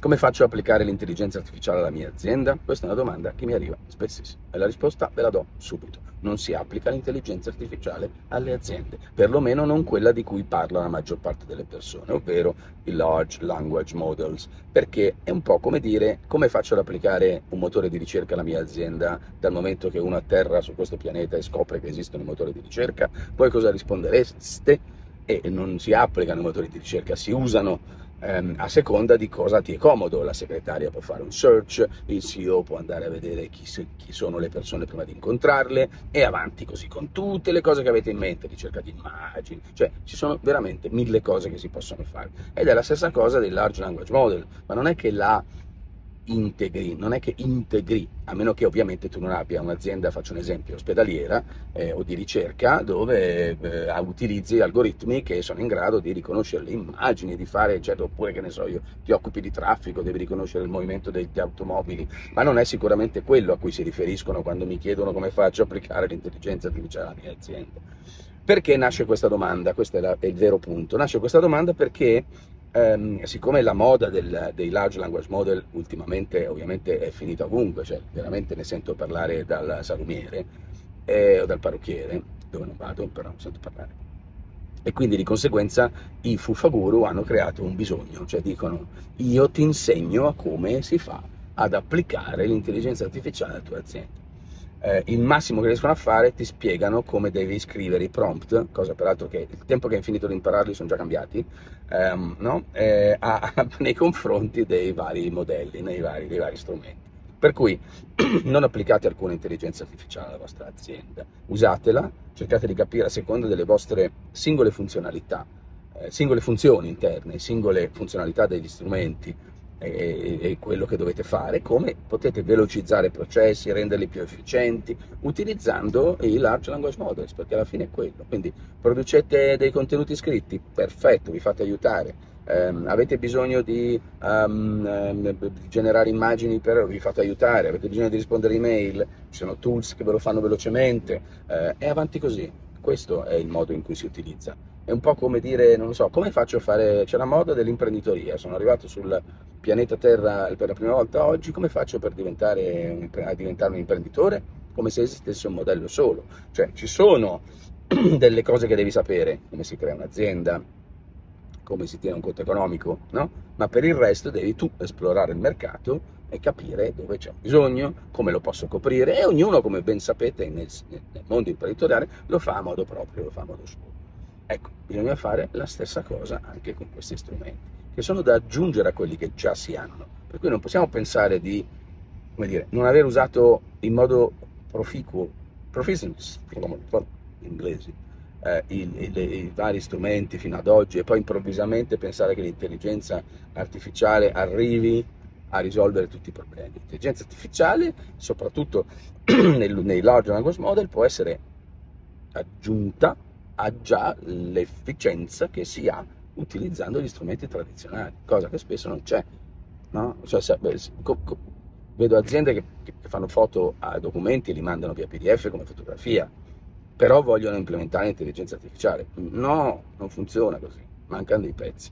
Come faccio ad applicare l'intelligenza artificiale alla mia azienda? Questa è una domanda che mi arriva spessissimo e la risposta ve la do subito. Non si applica l'intelligenza artificiale alle aziende, perlomeno non quella di cui parla la maggior parte delle persone, ovvero i large language models, perché è un po' come dire come faccio ad applicare un motore di ricerca alla mia azienda dal momento che uno atterra su questo pianeta e scopre che esistono i motori di ricerca, voi cosa rispondereste? E non si applicano i motori di ricerca, si usano ehm, a seconda di cosa ti è comodo. La segretaria può fare un search, il CEO può andare a vedere chi, chi, sono le persone prima di incontrarle e avanti così con tutte le cose che avete in mente, ricerca di immagini, cioè ci sono veramente mille cose che si possono fare. Ed è la stessa cosa dei large language model, ma non è che la integri, non è che integri, a meno che ovviamente tu non abbia un'azienda, faccio un esempio, ospedaliera eh, o di ricerca, dove eh, utilizzi algoritmi che sono in grado di riconoscere le immagini, di fare, eccetera, oppure che ne so io, ti occupi di traffico, devi riconoscere il movimento degli automobili, ma non è sicuramente quello a cui si riferiscono quando mi chiedono come faccio a applicare l'intelligenza artificiale alla mia azienda. Perché nasce questa domanda? Questo è, la, è il vero punto. Nasce questa domanda perché ehm, siccome la moda del, dei large language model ultimamente ovviamente è finita ovunque, cioè veramente ne sento parlare dal salumiere eh, o dal parrucchiere, dove non vado, però ne sento parlare. E quindi di conseguenza i fuffaguru hanno creato un bisogno, cioè dicono io ti insegno a come si fa ad applicare l'intelligenza artificiale alla tua azienda eh, il massimo che riescono a fare ti spiegano come devi scrivere i prompt, cosa peraltro che il tempo che hai finito di impararli sono già cambiati, ehm, no? eh, a, nei confronti dei vari modelli, vari, dei vari strumenti. Per cui non applicate alcuna intelligenza artificiale alla vostra azienda, usatela, cercate di capire a seconda delle vostre singole funzionalità, eh, singole funzioni interne, singole funzionalità degli strumenti, è, quello che dovete fare, come potete velocizzare i processi, renderli più efficienti, utilizzando i large language models, perché alla fine è quello. Quindi producete dei contenuti scritti, perfetto, vi fate aiutare. Um, avete bisogno di um, generare immagini per vi fate aiutare, avete bisogno di rispondere email, ci sono tools che ve lo fanno velocemente uh, e avanti così. Questo è il modo in cui si utilizza. È un po' come dire, non so, come faccio a fare, c'è la moda dell'imprenditoria, sono arrivato sul pianeta Terra per la prima volta oggi, come faccio per diventare a diventare un imprenditore? Come se esistesse un modello solo. Cioè, ci sono delle cose che devi sapere, come si crea un'azienda, come si tiene un conto economico, no? Ma per il resto devi tu esplorare il mercato e capire dove c'è bisogno, come lo posso coprire e ognuno, come ben sapete, nel, nel mondo imprenditoriale lo fa a modo proprio, lo fa a modo suo. Ecco, bisogna fare la stessa cosa anche con questi strumenti che sono da aggiungere a quelli che già si hanno. Per cui non possiamo pensare di come dire, non aver usato in modo proficuo, proficiency, inglesi, eh, i, i, i, vari strumenti fino ad oggi e poi improvvisamente pensare che l'intelligenza artificiale arrivi a risolvere tutti i problemi. L'intelligenza artificiale, soprattutto nei, large language model, può essere aggiunta a già l'efficienza che si ha utilizzando gli strumenti tradizionali, cosa che spesso non c'è. No? Cioè, se, beh, co, co, vedo aziende che, che, fanno foto a documenti e li mandano via PDF come fotografia, però vogliono implementare l'intelligenza artificiale. No, non funziona così, mancano dei pezzi.